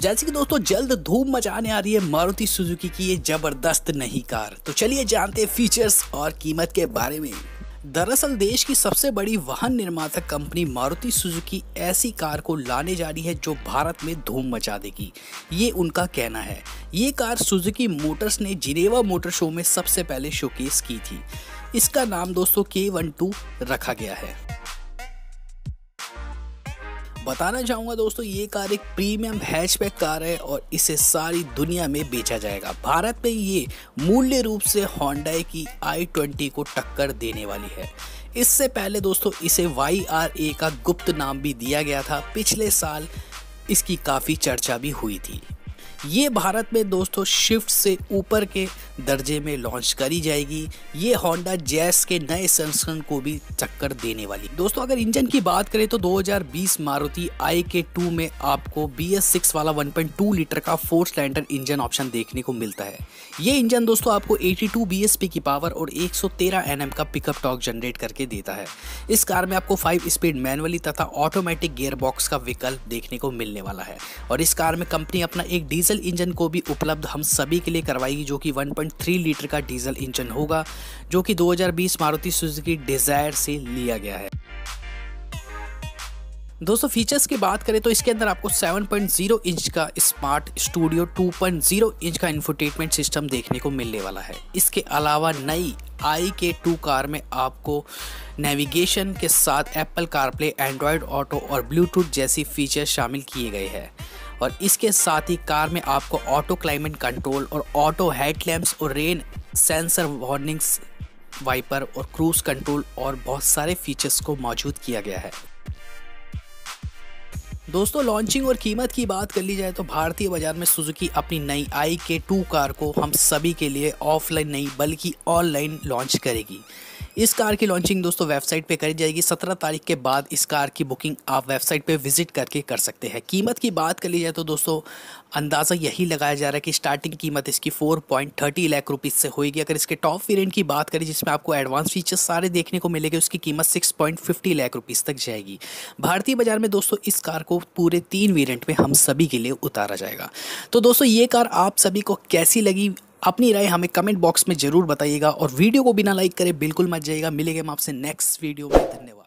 जैसे कि दोस्तों, जल्द धूम मचाने आ रही है मारुति सुजुकी की ये ज़बरदस्त नई कार। तो चलिए जानते हैं फीचर्स और कीमत के बारे में। दरअसल देश की सबसे बड़ी वाहन निर्माता कंपनी मारुति सुजुकी ऐसी कार को लाने जा रही है जो भारत में धूम मचा देगी। ये उनका कहना है। ये कार सुजुकी मोटर्स ने जिनेवा मोटर शो में सबसे पहले शोकेस की थी। इसका नाम दोस्तों के वन टू रखा गया है। बताना चाहूँगा दोस्तों, ये कार एक प्रीमियम हैचबैक कार है और इसे सारी दुनिया में बेचा जाएगा। भारत में ये मूल्य रूप से होंडाई की आई ट्वेंटी को टक्कर देने वाली है। इससे पहले दोस्तों, इसे वाई आर ए का गुप्त नाम भी दिया गया था। पिछले साल इसकी काफ़ी चर्चा भी हुई थी। ये भारत में दोस्तों शिफ्ट से ऊपर के दर्जे में लॉन्च करी जाएगी। ये होंडा जैस के नए संस्करण को भी चक्कर देने वाली। दोस्तों, अगर इंजन की बात करें तो 2020 मारुति आई के टू में आपको बी एस सिक्स वाला 1.2 लीटर का फोर सिलेंडर इंजन ऑप्शन देखने को मिलता है। ये इंजन दोस्तों आपको 82 bhp की पावर और 113 nm का पिकअप टॉक जनरेट करके देता है। इस कार में आपको फाइव स्पीड मैनुअली तथा ऑटोमेटिक गियर बॉक्स का विकल्प देखने को मिलने वाला है। और इस कार में कंपनी अपना एक डीजल डीजल इंजन को भी उपलब्ध हम सभी के लिए करवाएगी, जो कि 1.3 लीटर का डीजल इंजन होगा, जो कि 2020 मारुति सुजुकी डिज़ायर से लिया गया है। दोस्तों फीचर्स की बात करें तो इसके अंदर आपको 7.0 इंच का स्मार्ट स्टूडियो 2.0 इंच का इंफोटेनमेंट सिस्टम देखने को मिलने वाला है। इसके अलावा नई आई के टू कार में आपको नेविगेशन के साथ एप्पल कारप्ले एंड्रॉयड ऑटो और ब्लूटूथ जैसी फीचर शामिल किए गए हैं। और इसके साथ ही कार में आपको ऑटो क्लाइमेट कंट्रोल और ऑटो हेडलैम्प्स और रेन सेंसर वार्निंग्स वाइपर और क्रूज कंट्रोल और बहुत सारे फीचर्स को मौजूद किया गया है। दोस्तों लॉन्चिंग और कीमत की बात कर ली जाए तो भारतीय बाज़ार में सुजुकी अपनी नई आई के टू कार को हम सभी के लिए ऑफलाइन नहीं, बल्कि ऑनलाइन लॉन्च करेगी। इस कार की लॉन्चिंग दोस्तों वेबसाइट पे करी जाएगी। सत्रह तारीख के बाद इस कार की बुकिंग आप वेबसाइट पे विज़िट करके कर सकते हैं। कीमत की बात कर ली जाए तो दोस्तों, अंदाज़ा यही लगाया जा रहा है कि स्टार्टिंग कीमत इसकी four point thirty lakh rupees से होगी अगर इसके टॉप वेरिएंट की बात करें, जिसमें आपको एडवांस फीचर्स सारे देखने को मिलेंगे, उसकी कीमत six point fifty lakh rupees तक जाएगी। भारतीय बाज़ार में दोस्तों, इस कार को पूरे तीन वेरियंट में हम सभी के लिए उतारा जाएगा। तो दोस्तों, ये कार आप सभी को कैसी लगी? अपनी राय हमें कमेंट बॉक्स में ज़रूर बताइएगा और वीडियो को बिना लाइक करे बिल्कुल मत जाइएगा। मिलेगा हम आपसे नेक्स्ट वीडियो में। धन्यवाद।